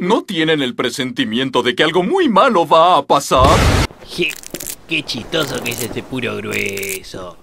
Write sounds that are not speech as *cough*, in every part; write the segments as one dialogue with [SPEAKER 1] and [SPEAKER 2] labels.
[SPEAKER 1] ¿No tienen el presentimiento de que algo muy malo va a pasar?
[SPEAKER 2] Je, qué chistoso que es este puro grueso.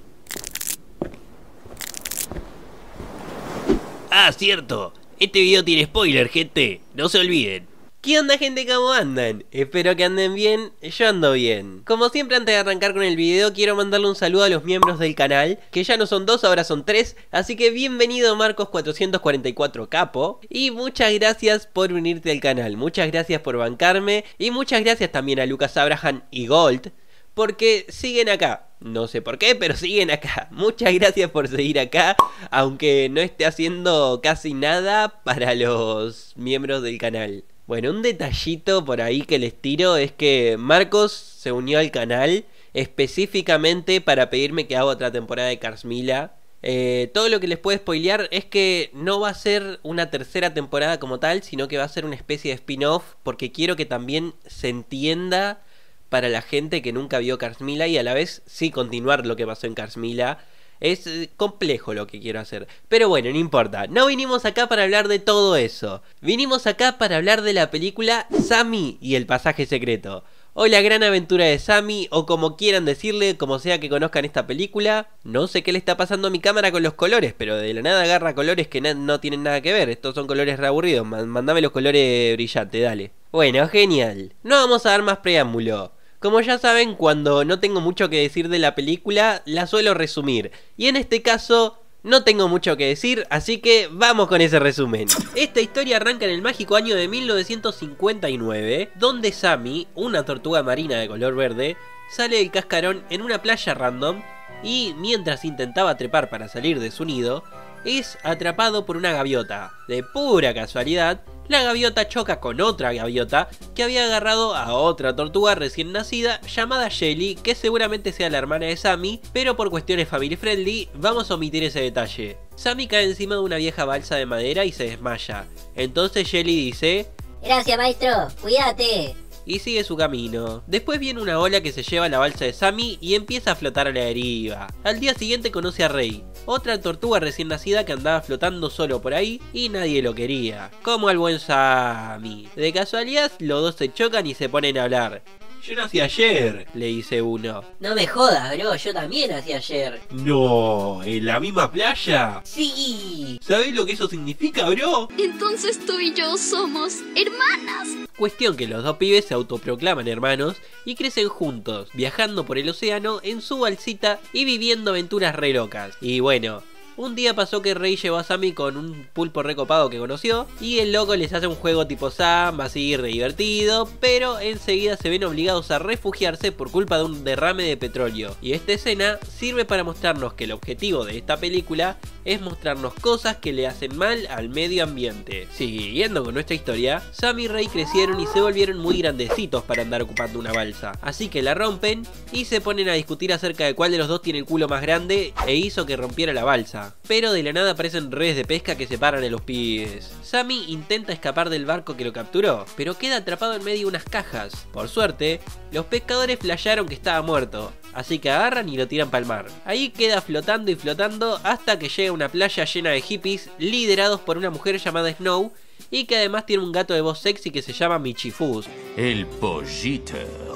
[SPEAKER 2] Ah, cierto. Este video tiene spoiler, gente. No se olviden. ¿Qué onda gente? ¿Cómo andan? Espero que anden bien, yo ando bien. Como siempre antes de arrancar con el video quiero mandarle un saludo a los miembros del canal, que ya no son dos, ahora son tres, así que bienvenido Marcos444 Capo, y muchas gracias por unirte al canal, muchas gracias por bancarme, y muchas gracias también a Lucas Abraham y Gold, porque siguen acá. No sé por qué, pero siguen acá. *laughs* Muchas gracias por seguir acá, aunque no esté haciendo casi nada para los miembros del canal. Bueno, un detallito por ahí que les tiro es que Marcos se unió al canal específicamente para pedirme que haga otra temporada de Carsmila. Eh, todo lo que les puedo spoilear es que no va a ser una tercera temporada como tal, sino que va a ser una especie de spin-off, porque quiero que también se entienda para la gente que nunca vio Carsmila y a la vez sí continuar lo que pasó en Carsmila es eh, complejo lo que quiero hacer. Pero bueno, no importa. No vinimos acá para hablar de todo eso. Vinimos acá para hablar de la película Sammy y el pasaje secreto. O la gran aventura de Sammy, o como quieran decirle, como sea que conozcan esta película. No sé qué le está pasando a mi cámara con los colores, pero de la nada agarra colores que no tienen nada que ver. Estos son colores reaburridos. Mandame los colores brillantes, dale. Bueno, genial. No vamos a dar más preámbulo. Como ya saben, cuando no tengo mucho que decir de la película, la suelo resumir. Y en este caso, no tengo mucho que decir, así que vamos con ese resumen. Esta historia arranca en el mágico año de 1959, donde Sammy, una tortuga marina de color verde, sale del cascarón en una playa random y mientras intentaba trepar para salir de su nido, es atrapado por una gaviota. De pura casualidad, la gaviota choca con otra gaviota que había agarrado a otra tortuga recién nacida llamada Shelly, que seguramente sea la hermana de Sammy, pero por cuestiones family friendly vamos a omitir ese detalle. Sammy cae encima de una vieja balsa de madera y se desmaya. Entonces Shelly dice...
[SPEAKER 3] Gracias maestro, cuídate
[SPEAKER 2] y sigue su camino. Después viene una ola que se lleva la balsa de Sammy y empieza a flotar a la deriva. Al día siguiente conoce a Rey, otra tortuga recién nacida que andaba flotando solo por ahí y nadie lo quería. Como al buen Sammy. De casualidad, los dos se chocan y se ponen a hablar.
[SPEAKER 1] Yo nací ayer, le dice uno.
[SPEAKER 3] No me jodas, bro, yo también nací ayer.
[SPEAKER 1] No, ¿en la misma playa?
[SPEAKER 3] Sí.
[SPEAKER 1] ¿Sabés lo que eso significa, bro?
[SPEAKER 4] Entonces tú y yo somos hermanas.
[SPEAKER 2] Cuestión que los dos pibes se autoproclaman hermanos y crecen juntos, viajando por el océano en su balsita y viviendo aventuras re locas. Y bueno, un día pasó que Rey llevó a Sammy con un pulpo recopado que conoció y el loco les hace un juego tipo Sam, así re divertido, pero enseguida se ven obligados a refugiarse por culpa de un derrame de petróleo. Y esta escena sirve para mostrarnos que el objetivo de esta película es mostrarnos cosas que le hacen mal al medio ambiente. Siguiendo con nuestra historia, Sam y Rey crecieron y se volvieron muy grandecitos para andar ocupando una balsa, así que la rompen y se ponen a discutir acerca de cuál de los dos tiene el culo más grande e hizo que rompiera la balsa. Pero de la nada aparecen redes de pesca que separan a los pibes. Sammy intenta escapar del barco que lo capturó, pero queda atrapado en medio de unas cajas. Por suerte, los pescadores flasharon que estaba muerto, así que agarran y lo tiran para el mar. Ahí queda flotando y flotando hasta que llega a una playa llena de hippies liderados por una mujer llamada Snow y que además tiene un gato de voz sexy que se llama Michifus.
[SPEAKER 1] El pollito.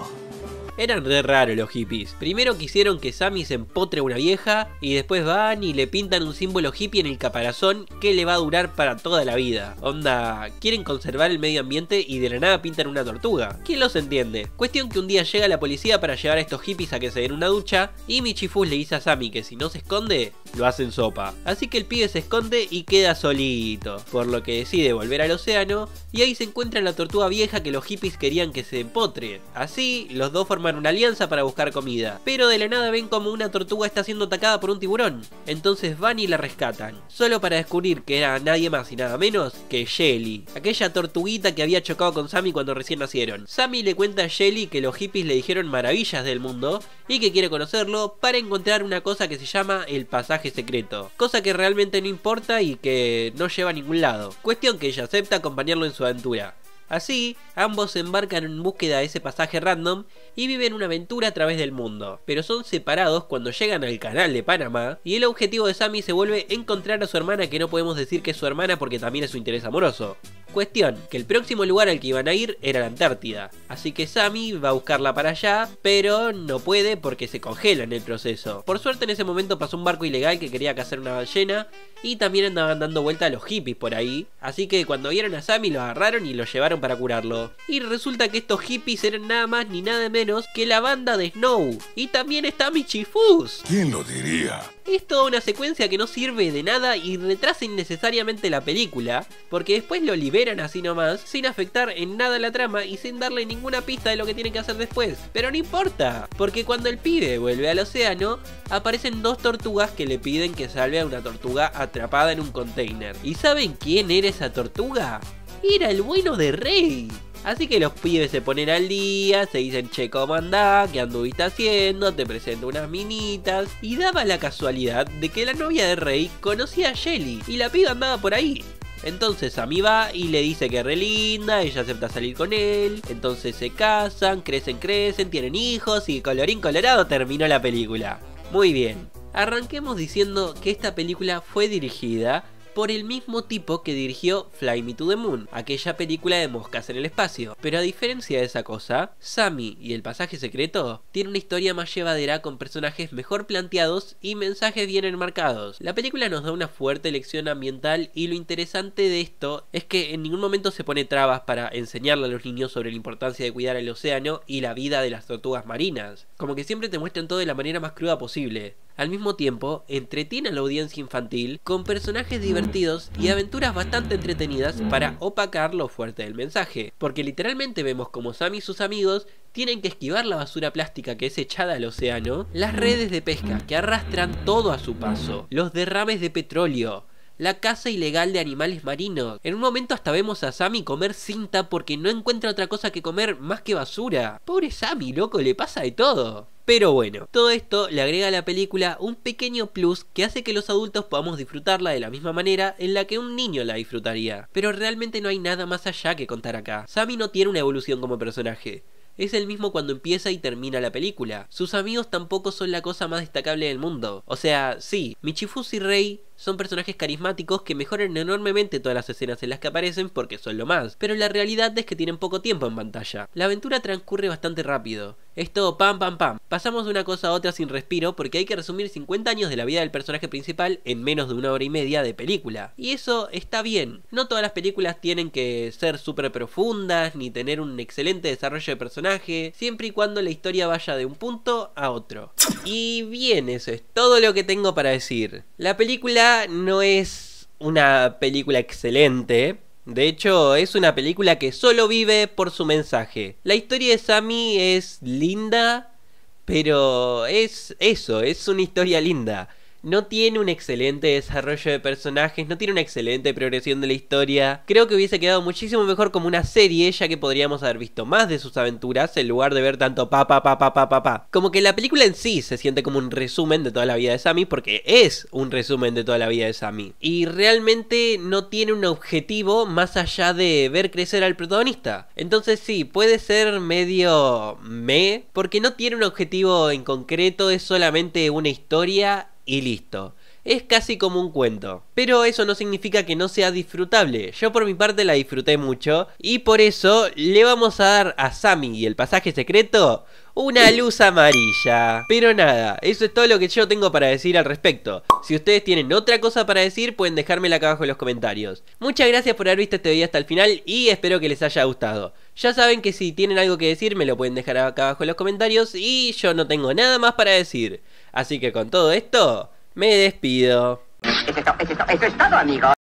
[SPEAKER 2] Eran re raros los hippies. Primero quisieron que Sammy se empotre a una vieja y después van y le pintan un símbolo hippie en el caparazón que le va a durar para toda la vida. Onda, quieren conservar el medio ambiente y de la nada pintan una tortuga. ¿Quién los entiende? Cuestión que un día llega la policía para llevar a estos hippies a que se den una ducha y Michifus le dice a Sammy que si no se esconde, lo hacen sopa. Así que el pibe se esconde y queda solito, por lo que decide volver al océano y ahí se encuentra la tortuga vieja que los hippies querían que se empotre. Así, los dos forman una alianza para buscar comida. Pero de la nada ven como una tortuga está siendo atacada por un tiburón. Entonces van y la rescatan. Solo para descubrir que era nadie más y nada menos que Shelly. Aquella tortuguita que había chocado con Sammy cuando recién nacieron. Sammy le cuenta a Shelly que los hippies le dijeron maravillas del mundo y que quiere conocerlo para encontrar una cosa que se llama el pasaje secreto. Cosa que realmente no importa y que no lleva a ningún lado. Cuestión que ella acepta acompañarlo en su aventura. Así, ambos se embarcan en búsqueda de ese pasaje random y viven una aventura a través del mundo, pero son separados cuando llegan al canal de Panamá y el objetivo de Sammy se vuelve encontrar a su hermana que no podemos decir que es su hermana porque también es su interés amoroso. Cuestión, que el próximo lugar al que iban a ir era la Antártida. Así que Sammy va a buscarla para allá, pero no puede porque se congela en el proceso. Por suerte en ese momento pasó un barco ilegal que quería cazar una ballena y también andaban dando vuelta a los hippies por ahí. Así que cuando vieron a Sammy lo agarraron y lo llevaron para curarlo. Y resulta que estos hippies eran nada más ni nada menos que la banda de Snow. Y también está Michifus.
[SPEAKER 5] ¿Quién lo diría?
[SPEAKER 2] Es toda una secuencia que no sirve de nada y retrasa innecesariamente la película, porque después lo liberan así nomás, sin afectar en nada la trama y sin darle ninguna pista de lo que tiene que hacer después. Pero no importa, porque cuando el pibe vuelve al océano, aparecen dos tortugas que le piden que salve a una tortuga atrapada en un container. ¿Y saben quién era esa tortuga? Era el bueno de Rey. Así que los pibes se ponen al día, se dicen che, ¿cómo andás? ¿Qué anduviste haciendo? Te presento unas minitas. Y daba la casualidad de que la novia de Rey conocía a Shelly y la piba andaba por ahí. Entonces mí va y le dice que es re linda, ella acepta salir con él, entonces se casan, crecen, crecen, tienen hijos y colorín colorado terminó la película. Muy bien, arranquemos diciendo que esta película fue dirigida por el mismo tipo que dirigió Fly Me to the Moon, aquella película de moscas en el espacio. Pero a diferencia de esa cosa, Sammy y el pasaje secreto tienen una historia más llevadera con personajes mejor planteados y mensajes bien enmarcados. La película nos da una fuerte lección ambiental y lo interesante de esto es que en ningún momento se pone trabas para enseñarle a los niños sobre la importancia de cuidar el océano y la vida de las tortugas marinas. Como que siempre te muestran todo de la manera más cruda posible. Al mismo tiempo, entretiene a la audiencia infantil con personajes divertidos y aventuras bastante entretenidas para opacar lo fuerte del mensaje, porque literalmente vemos como Sam y sus amigos tienen que esquivar la basura plástica que es echada al océano, las redes de pesca que arrastran todo a su paso, los derrames de petróleo, la caza ilegal de animales marinos. En un momento hasta vemos a Sammy comer cinta porque no encuentra otra cosa que comer más que basura. Pobre Sammy, loco, le pasa de todo. Pero bueno, todo esto le agrega a la película un pequeño plus que hace que los adultos podamos disfrutarla de la misma manera en la que un niño la disfrutaría. Pero realmente no hay nada más allá que contar acá. Sammy no tiene una evolución como personaje es el mismo cuando empieza y termina la película. Sus amigos tampoco son la cosa más destacable del mundo. O sea, sí, Michifus y Rey son personajes carismáticos que mejoran enormemente todas las escenas en las que aparecen porque son lo más, pero la realidad es que tienen poco tiempo en pantalla. La aventura transcurre bastante rápido. Es todo pam pam pam. Pasamos de una cosa a otra sin respiro porque hay que resumir 50 años de la vida del personaje principal en menos de una hora y media de película. Y eso está bien. No todas las películas tienen que ser súper profundas ni tener un excelente desarrollo de personaje, siempre y cuando la historia vaya de un punto a otro. Y bien, eso es todo lo que tengo para decir. La película no es una película excelente, de hecho, es una película que solo vive por su mensaje. La historia de Sammy es linda, pero es eso, es una historia linda no tiene un excelente desarrollo de personajes, no tiene una excelente progresión de la historia. Creo que hubiese quedado muchísimo mejor como una serie, ya que podríamos haber visto más de sus aventuras en lugar de ver tanto pa pa pa pa pa pa. Como que la película en sí se siente como un resumen de toda la vida de Sammy, porque es un resumen de toda la vida de Sammy. Y realmente no tiene un objetivo más allá de ver crecer al protagonista. Entonces sí, puede ser medio me, porque no tiene un objetivo en concreto, es solamente una historia y listo. Es casi como un cuento. Pero eso no significa que no sea disfrutable. Yo por mi parte la disfruté mucho y por eso le vamos a dar a Sammy y el pasaje secreto una luz amarilla. Pero nada, eso es todo lo que yo tengo para decir al respecto. Si ustedes tienen otra cosa para decir, pueden dejármela acá abajo en los comentarios. Muchas gracias por haber visto este video hasta el final y espero que les haya gustado. Ya saben que si tienen algo que decir, me lo pueden dejar acá abajo en los comentarios y yo no tengo nada más para decir. Así que con todo esto, me despido.
[SPEAKER 6] Eso es, todo, eso es todo, eso es todo, amigo.